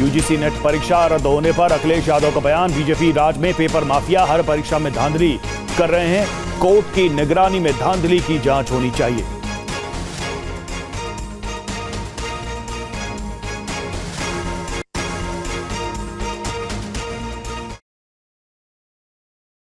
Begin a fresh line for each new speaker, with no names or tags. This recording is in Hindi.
यूजीसी नेट परीक्षा रद्द होने पर अखिलेश यादव का बयान। बीजेपी राज में पेपर माफिया, हर परीक्षा में धांधली कर रहे हैं। कोर्ट की निगरानी में धांधली की जाँच होनी चाहिए।